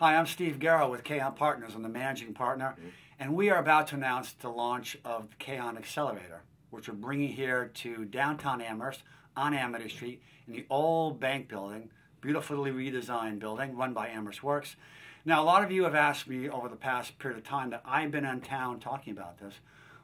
Hi, I'm Steve Garrow with Kayon Partners. I'm the managing partner, mm-hmm. and we are about to announce the launch of the Kayon Accelerator, which we're bringing here to downtown Amherst on Amity Street in the old bank building, beautifully redesigned building run by AmherstWorks. Now, a lot of you have asked me over the past period of time that I've been in town talking about this.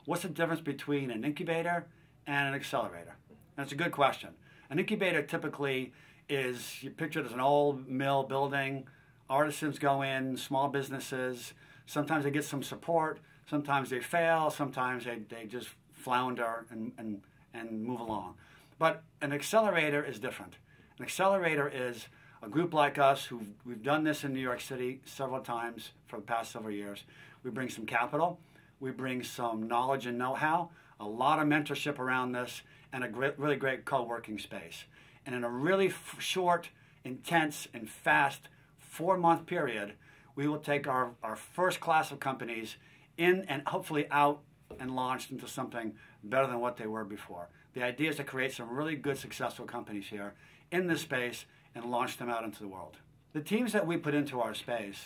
What's the difference between an incubator and an accelerator? That's a good question. An incubator typically is you picture it as an old mill building artisans go in, small businesses. Sometimes they get some support. Sometimes they fail. Sometimes they, they just flounder and, and, and move along. But an accelerator is different. An accelerator is a group like us who we've done this in New York City several times for the past several years. We bring some capital, we bring some knowledge and know-how, a lot of mentorship around this, and a great, really great co-working space. And in a really short, intense, and fast four month period, we will take our, our first class of companies in and hopefully out and launched into something better than what they were before. The idea is to create some really good, successful companies here in this space and launch them out into the world. The teams that we put into our space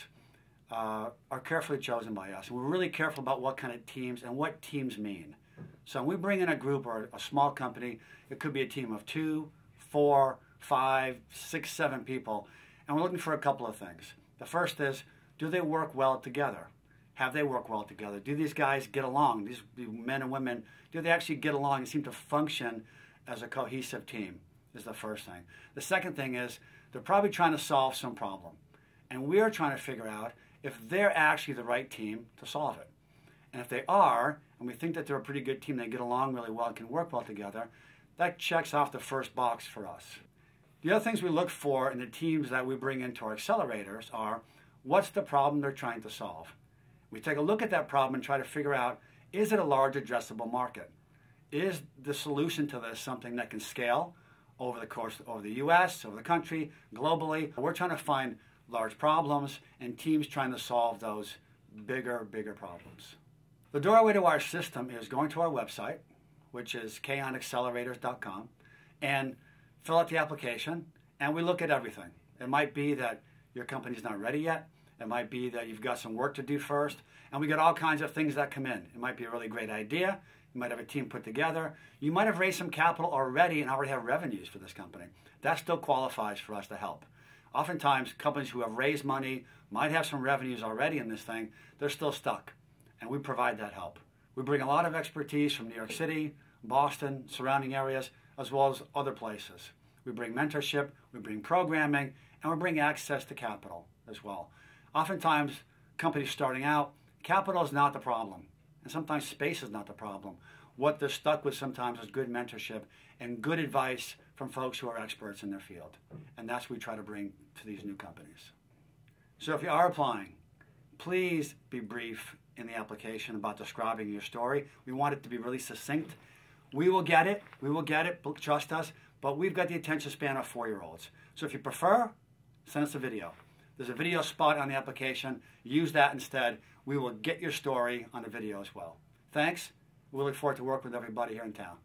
uh, are carefully chosen by us. We're really careful about what kind of teams and what teams mean. So when we bring in a group or a small company, it could be a team of two, four, five, six, seven people. And we're looking for a couple of things. The first is, do they work well together? Have they worked well together? Do these guys get along? These men and women, do they actually get along and seem to function as a cohesive team? Is the first thing. The second thing is, they're probably trying to solve some problem. And we're trying to figure out if they're actually the right team to solve it. And if they are, and we think that they're a pretty good team, they get along really well and can work well together, that checks off the first box for us. The other things we look for in the teams that we bring into our accelerators are what's the problem they're trying to solve? We take a look at that problem and try to figure out is it a large addressable market? Is the solution to this something that can scale over the course over the US, over the country, globally? We're trying to find large problems and teams trying to solve those bigger, bigger problems. The doorway to our system is going to our website, which is kayonaccelerators.com, and fill out the application, and we look at everything. It might be that your company's not ready yet. It might be that you've got some work to do first, and we get all kinds of things that come in. It might be a really great idea. You might have a team put together. You might have raised some capital already and already have revenues for this company. That still qualifies for us to help. Oftentimes, companies who have raised money might have some revenues already in this thing. They're still stuck, and we provide that help. We bring a lot of expertise from New York City, Boston, surrounding areas, as well as other places. We bring mentorship, we bring programming, and we bring access to capital as well. Oftentimes, companies starting out, capital is not the problem, and sometimes space is not the problem. What they're stuck with sometimes is good mentorship and good advice from folks who are experts in their field. And that's what we try to bring to these new companies. So if you are applying, please be brief in the application about describing your story. We want it to be really succinct we will get it. We will get it. Trust us. But we've got the attention span of four-year-olds. So if you prefer, send us a video. There's a video spot on the application. Use that instead. We will get your story on the video as well. Thanks. We look forward to working with everybody here in town.